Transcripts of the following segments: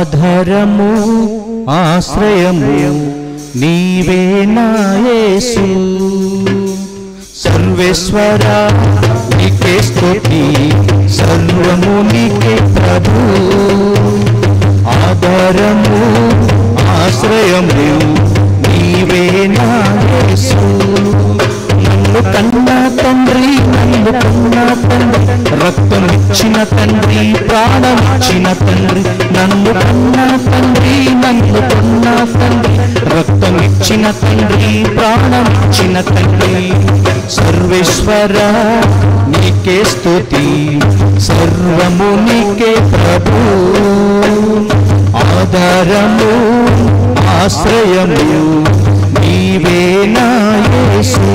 ఆధారము ఆశ్రయము నీవే నాయసు సర్వేశ్వర నీకే స్థుతి సర్వము నీకే ప్రభు ఆధారము ఆశ్రయము తండ్రి ప్రాణం తండ్రి నన్ను కన్నా తండ్రి నన్ను కన్నా తండ్రి రక్తం ఇచ్చిన తండ్రి ప్రాణం తండ్రి. సర్వేశ్వర నీకే స్థుతి సర్వము నీకే ప్రభు. ఆధారము ఆశ్రయము నీవే నా యేసు.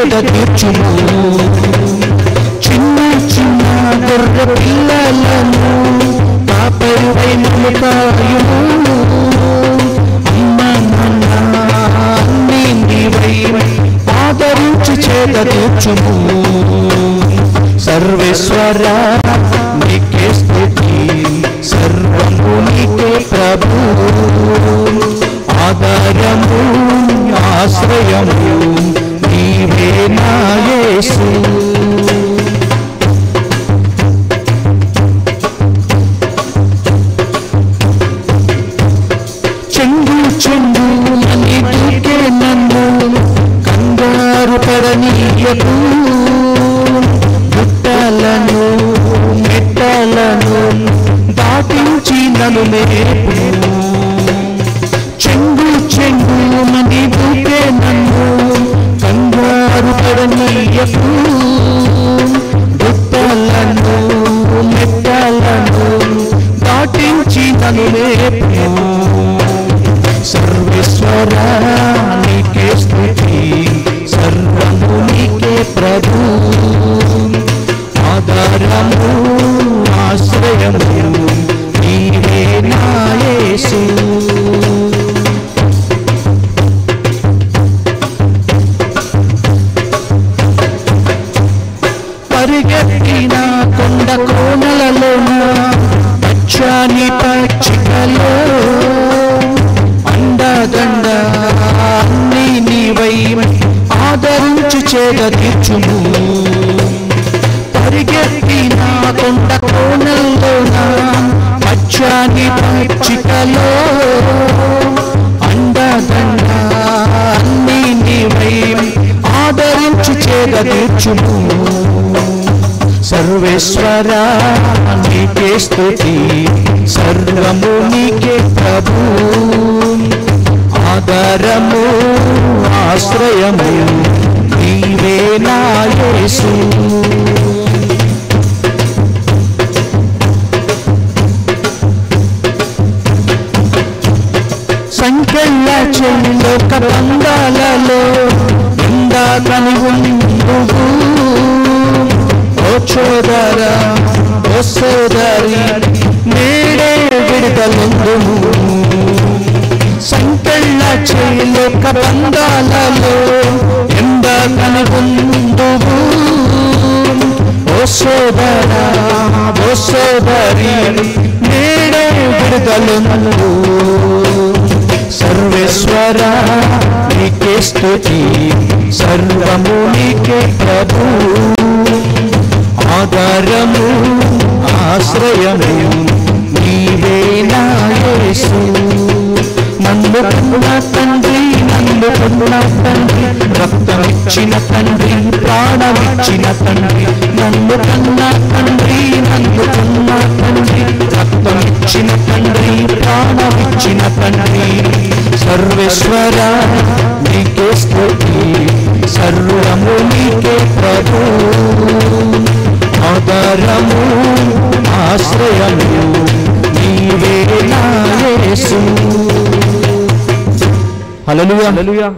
పేద చేద చిన్న చిన్న గొర్ర పిల్లలను కాపరివై మము అమ్మ నాన్న అన్నీ నీవై ఆదరించి చేత తీర్చుము సర్వేశ్వర నీకే స్థితి సర్వము నీకే ప్రభు ఆధారము ఆశ్రయము నాయసు నా యేసు చెంగు చెంగు అని నన్ను కంగారు పడనీయకు గుట్టలను మెట్టలను దాటించి నన్ను మేపు. చెంగు చెంగు అని దూకే నన్ను కంగారు పరిగెత్తిన కొండ కోనలలోన పచ్చాని పచ్చికలో అండదండ అన్ని నీవై ఆదరించి చేద తీర్చుము పరిగెత్తిన కొండ కోనల్లోన పచ్చాని పచ్చికలో అండదండ అన్ని నీవై ఆదరించి చేద తీర్చుము సర్వేశ్వర నీకే స్థుతి సర్వము నీకే ప్రభు. ఆధారము ఆశ్రయము నీవే నాయసు యేసు. చెల్లి లోక కబంధాలలో ఇందా కని ఓ చోదర ఓ సోదరి నేడే సంకెళ్ళ చేయిలో కబంధాలలో ఎండ కనుగొందువు ఓ సోదర ఓ సోదరి నేడే విడుదలొందు సర్వేశ్వర నీకే స్థుతి సర్వము నీకే ప్రభు. ఆధారము ఆశ్రయము నీవే నాయసు నన్ను కన్న తండ్రి నన్ను కన్న తండ్రి రక్తమిచ్చిన తండ్రి ప్రాణమిచ్చిన తండ్రి నన్ను నీవే నా యేసు హల్లెలూయా